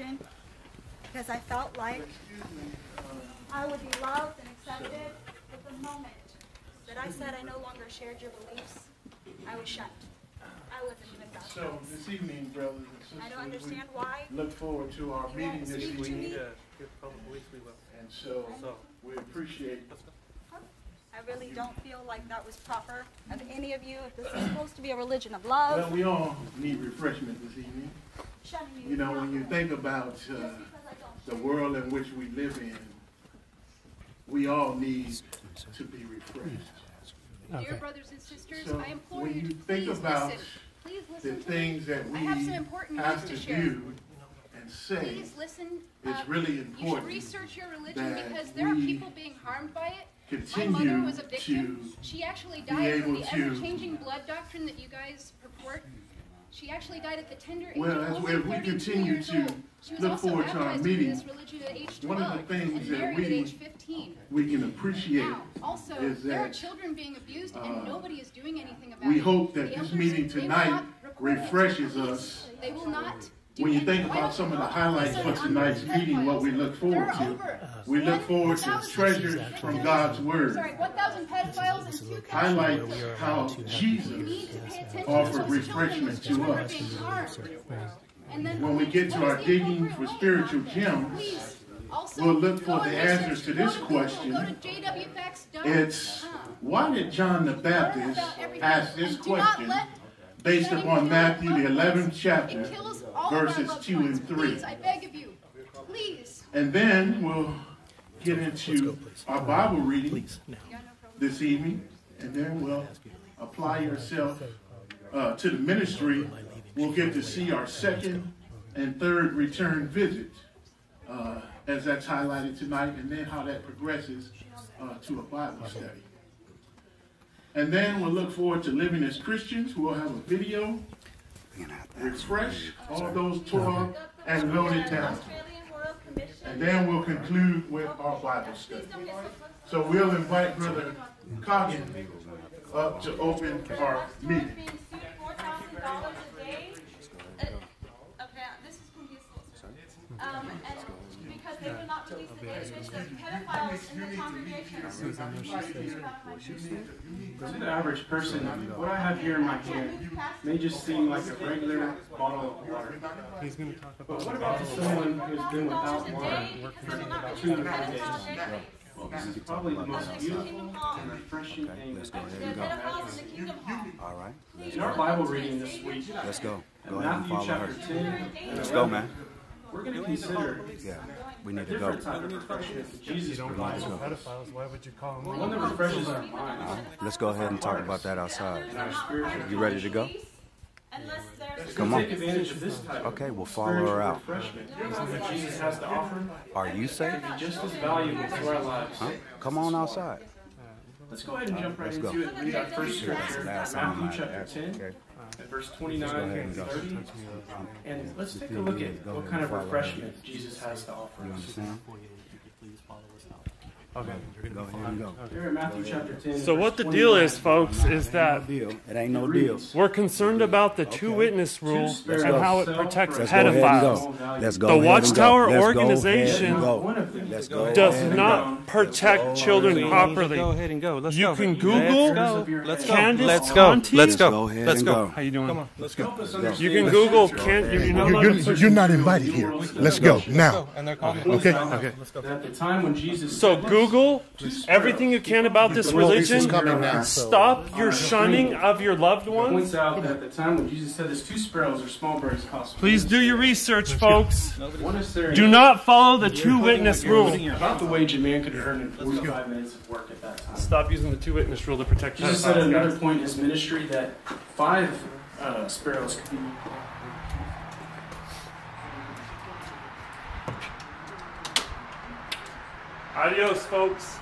religion because I felt like I would be loved and accepted. But the moment that I said I no longer shared your beliefs, I was shunned. I wasn't even So this evening, brothers and sisters. I don't we understand why. Look forward to our You meeting won't this speak to evening, me. give public release, we will. and so So, we appreciate I really don't feel like that was proper of any of you. If this is supposed to be a religion of love, Well, we all need refreshment this evening. Shunning you. You know, when you think about uh, because I don't the world in which we live in, we all need to be refreshed. Dear brothers and sisters, So I implore when you you to think please about listen. Please the listen to me. things that we I have some important have to to share. do and say, Please listen. it's uh, really You should important research your religion because there are people being harmed by it. My mother was a victim. She actually died from the ever-changing blood doctrine that you guys purport. She actually died at the tender age Well, of as only we- we continue to old. She was look forward to our meeting, into this religion at age 12 one of the things that we- at age 15. we can appreciate Now, also, is there are that, children being abused uh, and nobody is doing anything about we it. hope that The this meeting tonight not record it. refreshes us. They will not When you think about some of the highlights for tonight's meeting, what we look forward to, we look forward to treasures from God's Word. Sorry, 1,000 pedophiles and two Highlight how Jesus offered refreshment to us. When we get to our digging for spiritual gems, we'll look for the answers to this question. It's, why did John the Baptist ask this question based upon Matthew, the 11th chapter? It kills all of our verses 2 and three. Please, I beg of you, please. And then we'll get into our Bible reading this evening, and then we'll apply yourself uh, to the ministry. We'll get to see our second and third return visit, uh, as that's highlighted tonight, and then how that progresses uh, to a Bible study. And then we'll look forward to living as Christians. We'll have a video, refresh all those tore and loaded down. Australian Royal Commission. And then we'll conclude with our Bible study. So we'll invite Brother Coggin up to open our meeting. Being sued four thousand dollars a day. Okay, this is from the solicitor. Um, and because they would not release the database of pedophiles in the congregation. To the average person, what I have here in my hand may just seem like a regular bottle of water. He's gonna talk about. But what about to someone who's been without A water day because they will not two release the and a half pedophile days? database. Well, this is probably the most beautiful and refreshing thing. Let's go ahead and go. in the kingdom hall. All right. In our Bible reading this week, Let's go. in Go ahead and follow chapter her. 10, Let's go, man. we're going to consider Yeah, we need to go. different type of refreshment Jesus provides. Pedophiles, why would you call them? One that refreshes our minds Let's go ahead and talk about that outside. and our spirit. You ready to go? Come on. Take advantage of this type of Okay, we'll follow her out. refreshment that Jesus has to offer. Are you safe? just as valuable to our lives. Huh? Come on outside. Let's go ahead and jump right into it. Read our first scripture, Last time I Matthew chapter 10, Okay. At verse 29 and and 30. And let's take a look at what kind of refreshment Jesus has to offer You us. understand? Okay. Go ahead and go. Here in Matthew chapter 10. So what the deal is, folks, is that Deal. It ain't no deal. we're concerned about the two witness rule and how it protects Let's go ahead and pedophiles. go. Let's go. The ahead and go. Watchtower Let's go ahead organization and go. One of them. Let's go. Does not protect children Go properly. ahead and go. Let's You can Let's Google. Let's go. Candace Let's go. Conti. Let's Go go. Let's go. go. How you doing? Come on. Let's go. You can Google Jesus can't you, you know You're, you're, you're not invited here. Let's go now. And they're calling. Okay. Okay. At the time when Jesus So said this, Google everything you can about this Well, this is religion. coming now. Stop your shunning of your loved ones. points out that at the time when Jesus said this, two sparrows or small birds cost. Please do your research, folks. One is there. Do not follow the two witness rule. About the wage a man could earn in 45 minutes of work at that time. Stop using the two witness rule to protect Jesus said at another point in his ministry that five uh, sparrows could be. Adios, folks.